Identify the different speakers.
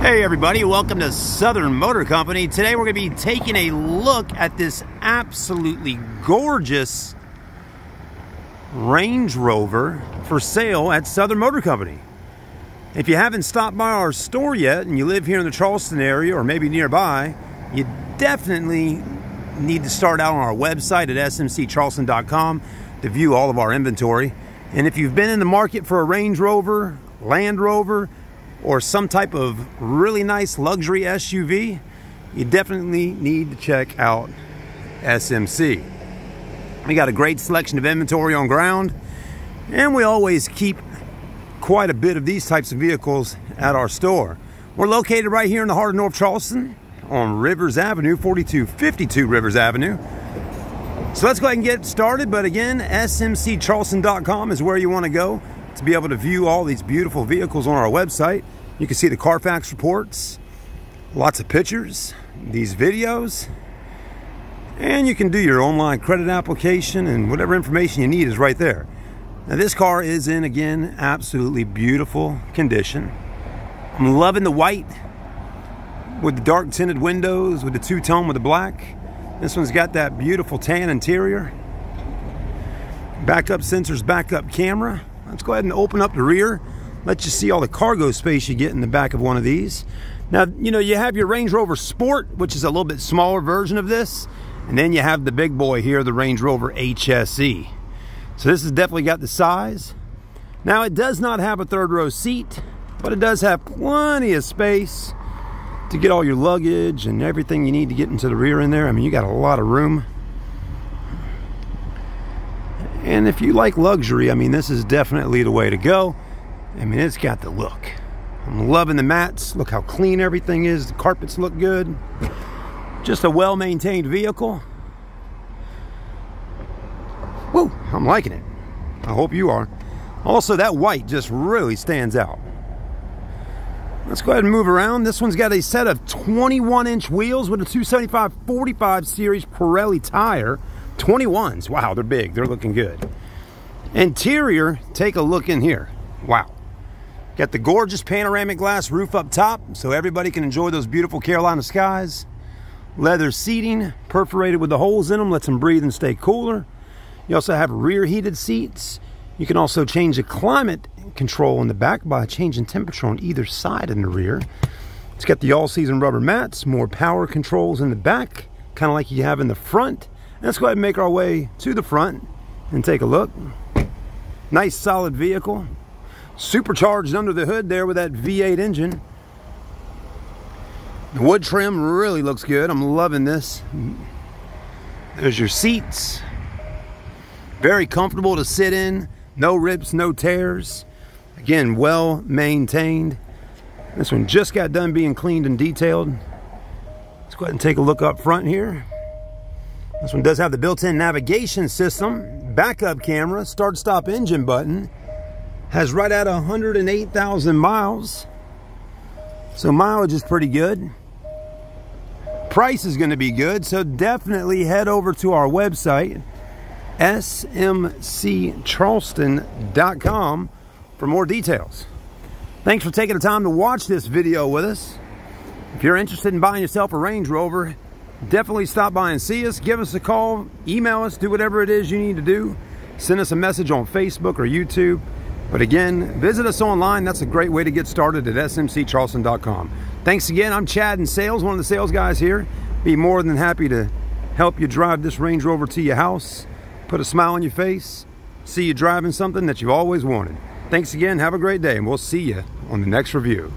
Speaker 1: Hey everybody, welcome to Southern Motor Company. Today we're going to be taking a look at this absolutely gorgeous Range Rover for sale at Southern Motor Company. If you haven't stopped by our store yet and you live here in the Charleston area or maybe nearby, you definitely need to start out on our website at smccharleston.com to view all of our inventory. And if you've been in the market for a Range Rover, Land Rover, or some type of really nice luxury SUV, you definitely need to check out SMC. We got a great selection of inventory on ground, and we always keep quite a bit of these types of vehicles at our store. We're located right here in the heart of North Charleston on Rivers Avenue, 4252 Rivers Avenue. So let's go ahead and get started. But again, smccharleston.com is where you want to go to be able to view all these beautiful vehicles on our website. You can see the Carfax reports, lots of pictures, these videos, and you can do your online credit application and whatever information you need is right there. Now this car is in, again, absolutely beautiful condition. I'm loving the white with the dark tinted windows, with the two-tone with the black. This one's got that beautiful tan interior. Backup sensors, backup camera. Let's go ahead and open up the rear. Let you see all the cargo space you get in the back of one of these. Now, you know, you have your Range Rover Sport, which is a little bit smaller version of this. And then you have the big boy here, the Range Rover HSE. So this has definitely got the size. Now, it does not have a third row seat, but it does have plenty of space to get all your luggage and everything you need to get into the rear in there. I mean, you got a lot of room. And if you like luxury, I mean, this is definitely the way to go. I mean, it's got the look. I'm loving the mats. Look how clean everything is. The carpets look good. Just a well-maintained vehicle. Woo, I'm liking it. I hope you are. Also, that white just really stands out. Let's go ahead and move around. This one's got a set of 21 inch wheels with a 275 45 series Pirelli tire. 21s. Wow, they're big. They're looking good. Interior, take a look in here. Wow. Got the gorgeous panoramic glass roof up top so everybody can enjoy those beautiful Carolina skies. Leather seating, perforated with the holes in them, lets them breathe and stay cooler. You also have rear heated seats. You can also change the climate control in the back by changing temperature on either side in the rear. It's got the all-season rubber mats, more power controls in the back, kind of like you have in the front. Let's go ahead and make our way to the front and take a look. Nice solid vehicle. Supercharged under the hood there with that V8 engine. The wood trim really looks good. I'm loving this. There's your seats. Very comfortable to sit in. No rips, no tears. Again, well maintained. This one just got done being cleaned and detailed. Let's go ahead and take a look up front here. This one does have the built-in navigation system, backup camera, start-stop engine button. Has right at 108,000 miles. So mileage is pretty good. Price is going to be good, so definitely head over to our website, smccharleston.com for more details. Thanks for taking the time to watch this video with us. If you're interested in buying yourself a Range Rover, definitely stop by and see us. Give us a call, email us, do whatever it is you need to do. Send us a message on Facebook or YouTube. But again, visit us online. That's a great way to get started at smccharleston.com. Thanks again. I'm Chad in sales, one of the sales guys here. Be more than happy to help you drive this Range Rover to your house, put a smile on your face, see you driving something that you've always wanted. Thanks again. Have a great day, and we'll see you on the next review.